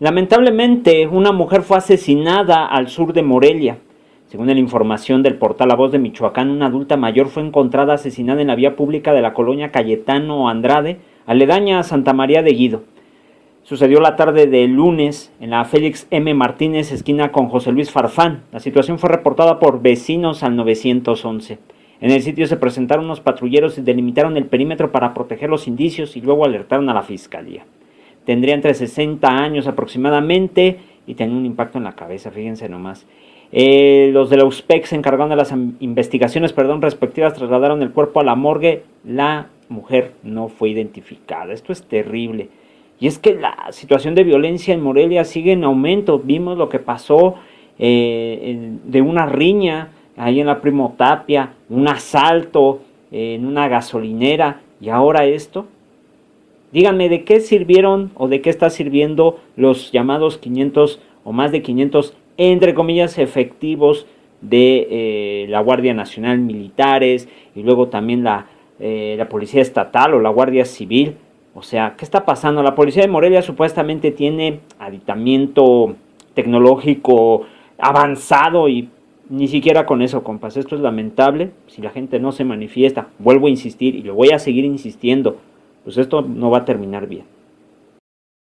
Lamentablemente, una mujer fue asesinada al sur de Morelia. Según la información del portal La Voz de Michoacán, una adulta mayor fue encontrada asesinada en la vía pública de la colonia Cayetano Andrade, aledaña a Santa María de Guido. Sucedió la tarde del lunes en la Félix M. Martínez, esquina con José Luis Farfán. La situación fue reportada por vecinos al 911. En el sitio se presentaron unos patrulleros y delimitaron el perímetro para proteger los indicios y luego alertaron a la fiscalía. Tendría entre 60 años aproximadamente y tenía un impacto en la cabeza, fíjense nomás. Eh, los de la USPEC se encargaron de las investigaciones perdón, respectivas, trasladaron el cuerpo a la morgue. La mujer no fue identificada. Esto es terrible. Y es que la situación de violencia en Morelia sigue en aumento. Vimos lo que pasó eh, de una riña ahí en la Primo Tapia, un asalto en una gasolinera y ahora esto. Díganme, ¿de qué sirvieron o de qué está sirviendo los llamados 500 o más de 500 entre comillas, efectivos de eh, la Guardia Nacional Militares y luego también la, eh, la Policía Estatal o la Guardia Civil. O sea, ¿qué está pasando? La Policía de Morelia supuestamente tiene aditamiento tecnológico avanzado y ni siquiera con eso, compas. Esto es lamentable. Si la gente no se manifiesta, vuelvo a insistir y lo voy a seguir insistiendo, pues esto no va a terminar bien.